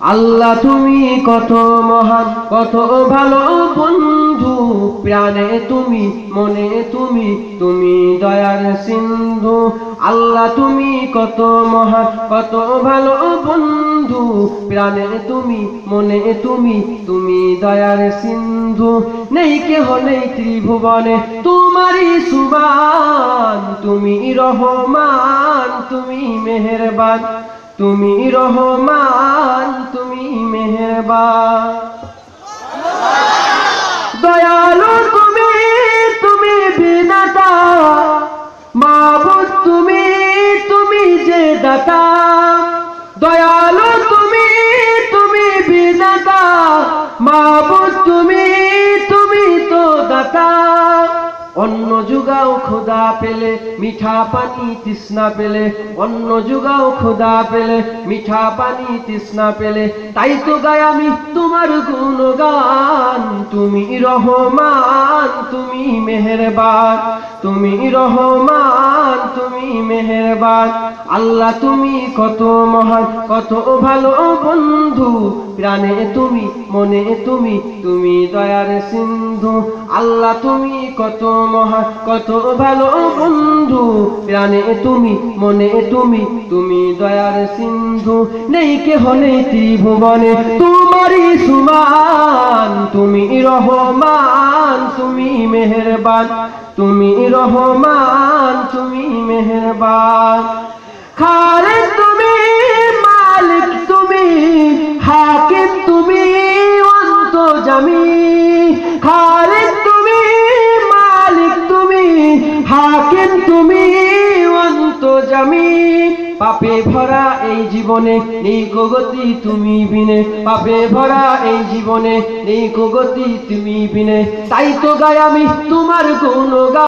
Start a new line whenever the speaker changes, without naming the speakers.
আল্লাহ তুমি কত মহান, কত ভালো বন্ধু, প্রাণে তুমি, মনে তুমি তুমি দয়ার সিন্ধু। আল্লাহ তুমি কত মহান, কত ভালো বন্ধু, প্রাণে তুমি, মনে তুমি তুমি দয়ার সিন্ধু। নেই কেহ নেই ত্রিভুবনে, তোমারই সুবান, তুমি রহমান, তুমি মেহেরবান। তুমি রহমান, তুমি মেহেরবান। দয়ালু তুমি তুমি বিনাতা মাবুদ তুমি তুমি যে দাতা। দয়ালু তুমি তুমি বিনাতা মাবুদ তুমি তুমি তো দাতা। অন্য যুগাও খোদা পেলে, মিঠা পানি তৃষ্ণা পেলে। অন্য যুগাও খোদা পেলে, মিঠা পানি তৃষ্ণা পেলে। তাই তো গাই আমি তোমার গুণগান। তুমি রহমান, তুমি মেহেরবান। তুমি রহমান তুমি মেহেরবান। আল্লাহ, তুমি কত মহান, কত ভালো বন্ধু। প্রাণে তুমি, মনে তুমি তুমি দয়ার সিন্ধু। আল্লাহ, তুমি কত মহান, কত ভালো বন্ধু। প্রাণে তুমি, মনে তুমি তুমি দয়ার সিন্ধু। নেই কে হলে ত্রিভুবনে, তোমারই সুমান মেহেরবান তুমি রহমান তুমি মেহরবান। খারে তুমি মালিক তুমি হাকিম তুমি অন্ত জামি খারে পাপে ভরা এই জীবনে নেই কগতি তুমি বিনে। পাপে ভরা এই জীবনে নেই কগতি তুমি বিনে। তাই তো গায় আমি তোমার গুণ